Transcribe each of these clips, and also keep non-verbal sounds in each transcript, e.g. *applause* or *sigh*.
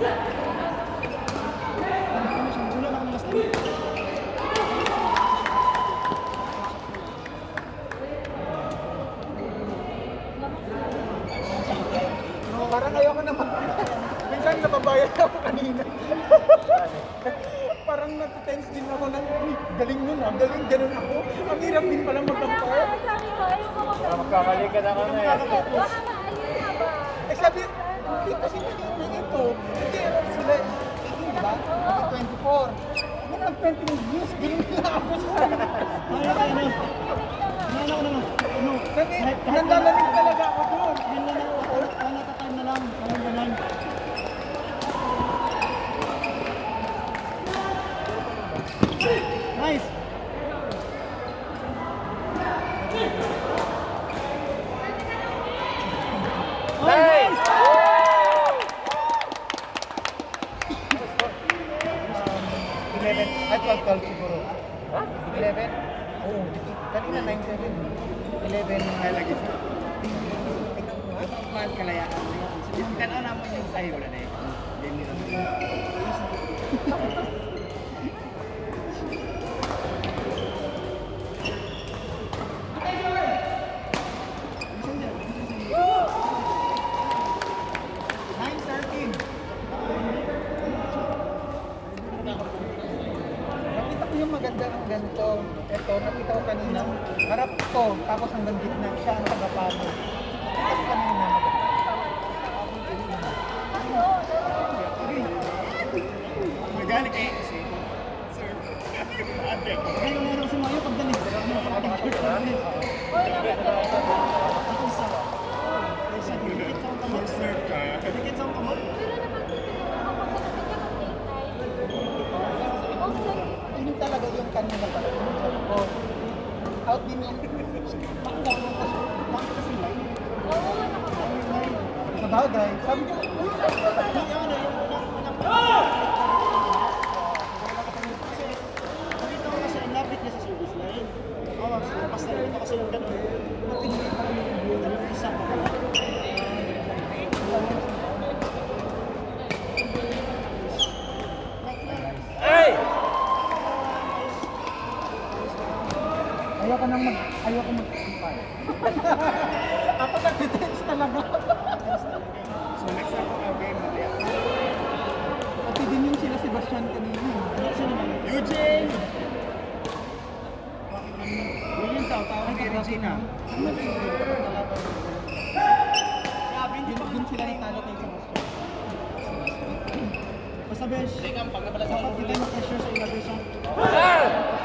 Parang ayoko naman. *laughs* Minsan nababayad ako kanina. *laughs* Parang nati-tense din ako na, uy, galing nun ah, galing ganun ako. Ang hirap din pala mag-compare. Ah, magkamali ka na kami. Eh 11, ay 12, 12 siguro. Ha? 11? Oo, kanina 9, 7. 11 ay lagi siya. Kuan kalayaan mo. Yung tanaw na mo yung sayo na eh. Hindi nila. *laughs* Maganda ng ganito. Ito, nakita ko kanina. Harap ko, tapos hanggang gitna. Siya ang tagapano. Ko kanina. ako drive. Sabi ko, Ayoko nang mag... Ayoko mag... *laughs* Jing! Yun daw, tawag kay Jing ah. Grabe, hindi pa kung sila natalo kay Jing. Basta besh, dapat kita na pressure sa ilabesong. Ah!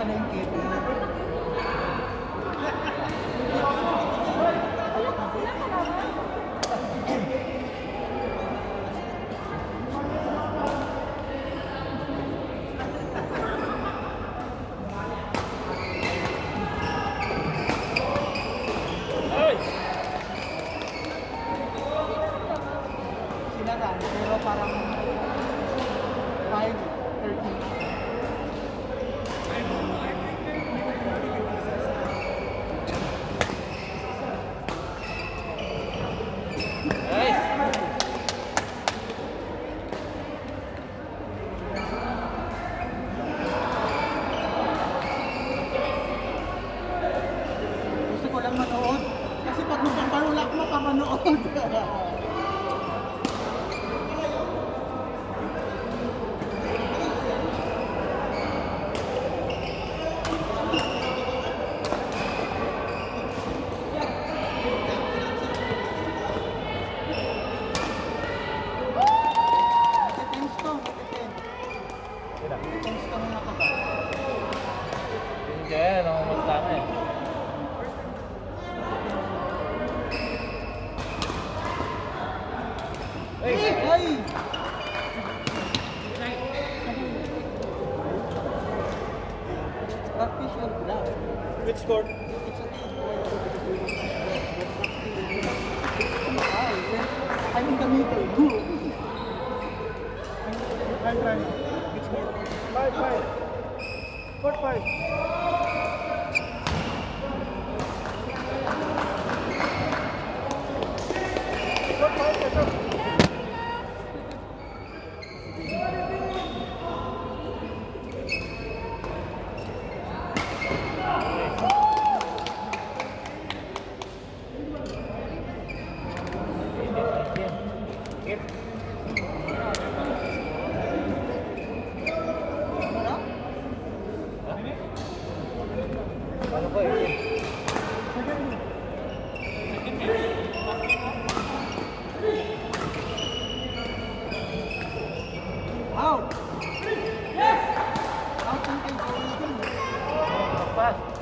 pala yung kete. Sinara, pero parang 5.13 artificial graph. Which code? I mean the meter, who? I'm trying. Which code? Five, five. What five? Obrigado.